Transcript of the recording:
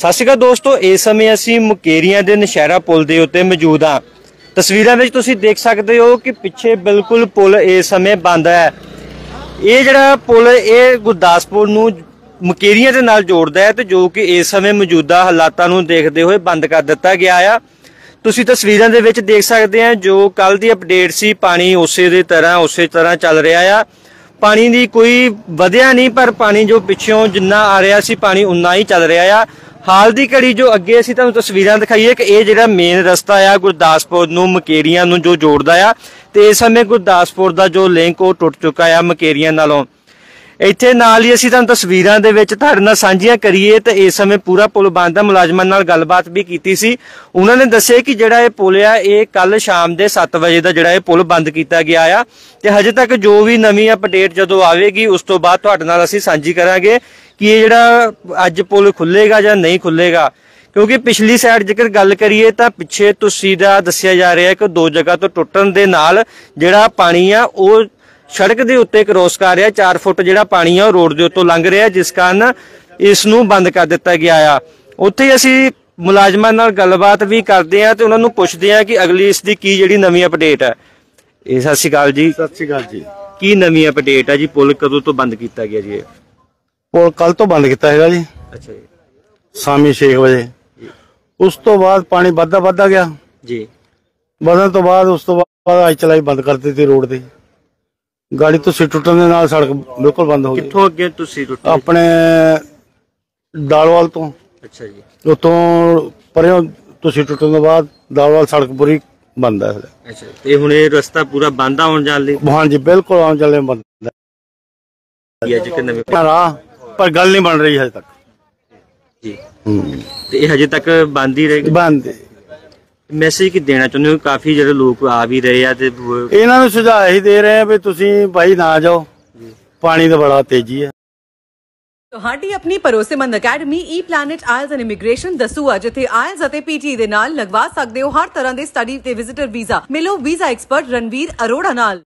ਸਤਿ ਸ਼੍ਰੀ ਅਕਾਲ ਦੋਸਤੋ, ਇਸ ਸਮੇਂ ਅਸੀਂ ਮੁਕੇਰੀਆਂ ਦੇ ਨਸ਼ਹਿਰਾ ਪੁਲ ਦੇ ਉੱਤੇ ਮੌਜੂਦ ਹਾਂ। ਤਸਵੀਰਾਂ ਵਿੱਚ ਤੁਸੀਂ ਦੇਖ ਸਕਦੇ ਹੋ ਕਿ ਪਿੱਛੇ ਬਿਲਕੁਲ ਪੁਲ ਇਸ ਸਮੇਂ ਬੰਦ ਹੈ। ਇਹ ਜਿਹੜਾ ਪੁਲ, ਇਹ ਗੁਰਦਾਸਪੁਰ ਨੂੰ ਮੁਕੇਰੀਆਂ ਦੇ ਨਾਲ ਜੋੜਦਾ ਹੈ ਤੇ ਜੋ ਕਿ ਇਸ ਸਮੇਂ ਮੌਜੂਦਾ ਹਾਲਾਤਾਂ ਨੂੰ ਦੇਖਦੇ ਹੋਏ ਬੰਦ ਕਰ ਦਿੱਤਾ ਗਿਆ ਆ। ਤੁਸੀਂ ਤਸਵੀਰਾਂ ਦੇ ਵਿੱਚ ਦੇਖ ਸਕਦੇ ਆ ਜੋ ਕੱਲ ਦੀ ਅਪਡੇਟ ਸੀ, ਪਾਣੀ ਉਸੇ ਦੇ ਤਰ੍ਹਾਂ, ਉਸੇ ਤਰ੍ਹਾਂ ਚੱਲ ਰਿਹਾ ਆ। ਪਾਣੀ ਦੀ ਕੋਈ ਵਧਿਆ ਨਹੀਂ, ਪਰ ਪਾਣੀ ਜੋ ਪਿੱਛੋਂ ਜਿੰਨਾ ਆ ਰਿਹਾ ਸੀ, ਪਾਣੀ ਉਨਾ ਹੀ ਚੱਲ ਰਿਹਾ ਆ। ਹਾਲ ਦੀ ਘੜੀ ਜੋ ਅੱਗੇ ਅਸੀਂ ਤੁਹਾਨੂੰ ਤਸਵੀਰਾਂ ਦਿਖਾਈਏ ਕਿ ਇਹ ਜਿਹੜਾ ਮੇਨ ਰਸਤਾ ਆ, ਗੁਰਦਾਸਪੁਰ ਨੂੰ, ਮਕੇਰੀਆਂ ਨੂੰ ਜੋ ਜੋੜਦਾ ਆ, ਤੇ ਇਸ ਸਮੇਂ ਗੁਰਦਾਸਪੁਰ ਦਾ ਜੋ ਲਿੰਕ ਉਹ ਟੁੱਟ ਚੁੱਕਾ ਆ ਮਕੇਰੀਆਂ ਨਾਲੋਂ। ਇੱਥੇ ਨਾਲ ਹੀ ਅਸੀਂ ਤੁਹਾਨੂੰ ਤਸਵੀਰਾਂ ਦੇ ਵਿੱਚ ਤੁਹਾਡੇ ਨਾਲ ਸਾਂਝੀਆਂ ਕਰੀਏ ਤੇ ਇਸ ਸਮੇਂ ਪੂਰਾ ਪੁਲ ਬੰਦ ਆ। ਮੁਲਾਜ਼ਮਾਂ ਨਾਲ ਗੱਲਬਾਤ ਵੀ ਕੀਤੀ ਸੀ। ਉਹਨਾਂ ਨੇ ਦੱਸਿਆ ਕਿ ਜਿਹੜਾ ਇਹ ਪੁਲ ਆ, ਇਹ ਕੱਲ ਸ਼ਾਮ ਦੇ 7 ਵਜੇ ਦਾ ਜਿਹੜਾ ਇਹ ਪੁਲ ਬੰਦ ਕੀਤਾ ਗਿਆ ਆ। ਤੇ ਹਜੇ ਤੱਕ ਜੋ ਵੀ ਨਵੀਂ ਅਪਡੇਟ ਜਦੋਂ ਆਵੇਗੀ, ਉਸ ਤੋਂ ਬਾਅਦ ਤੁਹਾਡੇ ਨਾਲ ਅਸੀਂ ਸਾਂਝੀ ਕਰਾਂਗੇ ਕਿ ਇਹ ਜਿਹੜਾ ਅੱਜ ਪੁਲ ਖੁੱਲੇਗਾ ਜਾਂ ਨਹੀਂ ਖੁੱਲੇਗਾ ਕਿਉਂਕਿ ਪਿਛਲੀ ਸਾਈਡ ਜੇਕਰ ਗੱਲ ਕਰੀਏ ਤਾਂ ਪਿੱਛੇ ਤੁਸੀਂ ਦਾ ਦੱਸਿਆ ਜਾ ਰਿਹਾ ਹੈ ਕਿ ਦੋ ਜਗ੍ਹਾ ਤੋਂ ਟੁੱਟਣ ਦੇ ਨਾਲ ਜਿਹੜਾ ਪਾਣੀ ਆ, ਉਹ ਸੜਕ ਦੇ ਉੱਤੇ ਕ੍ਰੋਸ ਕਰ ਰਿਹਾ 4 ਫੁੱਟ ਜਿਹੜਾ ਪਾਣੀ ਆ ਉਹ ਰੋਡ ਦੇ ਉੱਤੋਂ ਲੰਘ ਰਿਹਾ ਜਿਸ ਕਾਰਨ ਇਸ ਨੂੰ ਬੰਦ ਕਰ ਦਿੱਤਾ ਗਿਆ ਆ। ਉੱਥੇ ਅਸੀਂ ਮੁਲਾਜ਼ਮਾਂ ਨਾਲ ਗੱਲਬਾਤ ਵੀ ਕਰਦੇ ਆ ਤੇ ਉਹਨਾਂ ਨੂੰ ਪੁੱਛਦੇ ਆ ਕਿ ਅਗਲੀ ਇਸ ਦੀ ਕੀ ਜਿਹੜੀ ਨਵੀਂ ਅਪਡੇਟ ਹੈ ਇਹ ਸਤਿ ਸ਼੍ਰੀ ਅਕਾਲ ਜੀ। ਸਤਿ ਸ਼੍ਰੀ ਅਕਾਲ ਜੀ। ਕੀ ਨਵੀਂ ਅਪਡੇਟ ਹੈ ਜੀ? ਪੁਲ ਕਦੋਂ ਤੋਂ ਬੰਦ ਕੀਤਾ ਗਿਆ ਜੀ ਪੁਲ ਕੱਲ ਤੋਂ ਬੰਦ ਕੀਤਾ ਹੈਗਾ ਜੀ। ਅੱਛਾ ਜੀ। ਸ਼ਾਮੀ 6 ਵਜੇ। ਉਸ ਤੋਂ ਬਾਅਦ ਪਾਣੀ ਵੱਧਦਾ ਵੱਧਦਾ ਗਿਆ। ਜੀ। ਵਧਣ ਤੋਂ ਬਾਅਦ ਉਸ ਤੋਂ ਬਾਅਦ ਅੱਜ ਚਲਾਈ ਬੰਦ ਕਰ ਦਿੱਤੀ ਰੋਡ ਤੇ। ਗਾੜੀ ਤੋਂ ਸਿੱਟ ਟੁੱਟਣ ਦੇ ਨਾਲ ਸੜਕ ਬਿਲਕੁਲ ਬੰਦ ਹੋ ਗਈ। ਕਿੱਥੋਂ ਅੱਗੇ ਤੁਸੀਂ ਟੁੱਟੇ? ਆਪਣੇ ਦਾਲਵਾਲ ਤੋਂ। ਅੱਛਾ ਜੀ। ਉਤੋਂ ਪਰਿਓ ਤੁਸੀਂ ਟੁੱਟਣ ਤੋਂ ਬਾਅਦ ਦਾਲਵਾਲ ਸੜਕ ਪੂਰੀ ਬੰਦ ਹੈ ਹਲੇ। ਅੱਛਾ ਤੇ ਹੁਣ ਇਹ ਰਸਤਾ ਪੂਰਾ ਬੰਦ ਆਉਣ ਜਾਣ ਲਈ? ਹਾਂਜੀ ਬਿਲਕੁਲ ਆਉਣ ਚੱਲੇ ਬੰਦ ਹੈ। ਕੀ ਅੱਜ ਕਿ ਨਵੇਂ ਰਾਹ ਪਰ ਗੱਲ ਨਹੀਂ ਬਣ ਰਹੀ ਹਜੇ ਤੱਕ। ਜੀ। ਹੂੰ। ਤੇ ਇਹ ਹਜੇ ਤੱਕ ਬੰਦ ਹੀ ਰਹੇਗੀ? ਬੰਦ ਹੈ। ਮੈਸੇਜ ਕੀ ਦੇਣਾ ਚਾਹੁੰਦੇ ਹੋ? ਕਾਫੀ ਜਿਹੜੇ ਲੋਕ ਆ ਵੀ ਰਹੇ ਆ ਤੇ ਇਹਨਾਂ ਨੂੰ ਸੁਝਾਅ ਹੀ ਦੇ ਰਹੇ ਆ ਵੀ ਤੁਸੀਂ ਭਾਈ ਨਾ ਜਾਓ। ਪਾਣੀ ਦਾ ਬੜਾ ਤੇਜ਼ੀ ਹੈ ਤੁਹਾਡੀ ਆਪਣੀ ਭਰੋਸੇਮੰਦ academy e planet IELTS and immigration Dasuya ਜਿੱਥੇ ਆਇਲਸ ਅਤੇ ਪੀਟੀ ਦੇ ਨਾਲ ਲਗਵਾ ਸਕਦੇ ਹੋ ਹਰ ਤਰ੍ਹਾਂ ਦੇ ਸਟੱਡੀ ਤੇ ਵਿਜ਼ਿਟਰ ਵੀਜ਼ਾ ਮਿਲੋ ਵੀਜ਼ਾ ਐਕਸਪਰਟ ਰਣਵੀਰ ਅਰੋੜਾ ਨਾਲ।